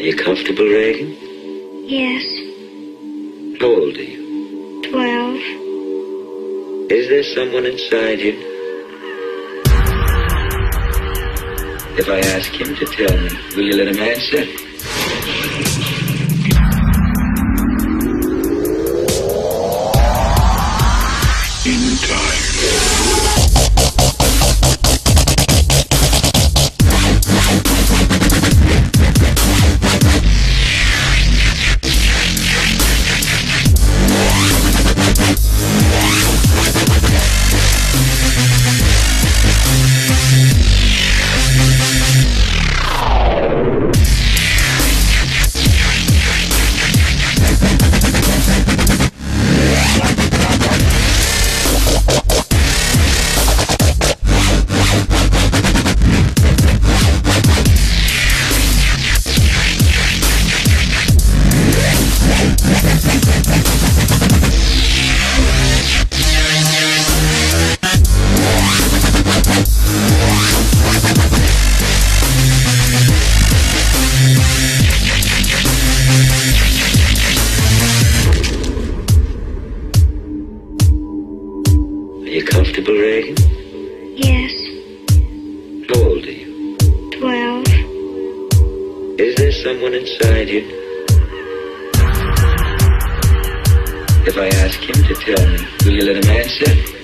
Are you comfortable, Regan? Yes, How old are you? twelve. Is there someone inside you? If I ask him to tell me, will you let him answer? Comfortable, Regan? Yes, How old are you? twelve. Is there someone inside you? If I ask him to tell me, will you let him answer?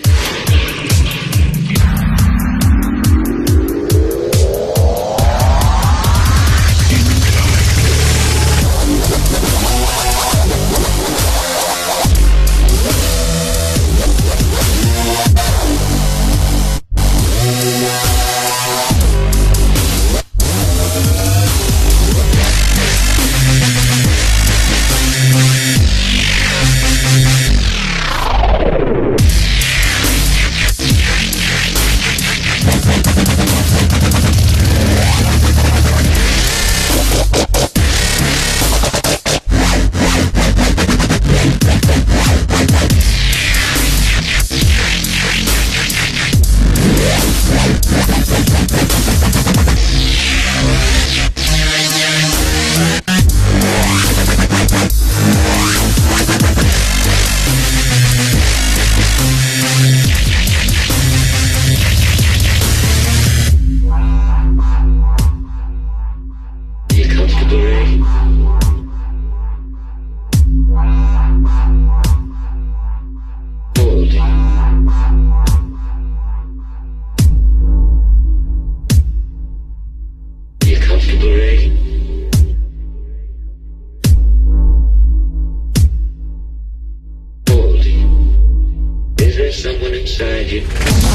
How old are you? Is there someone inside you?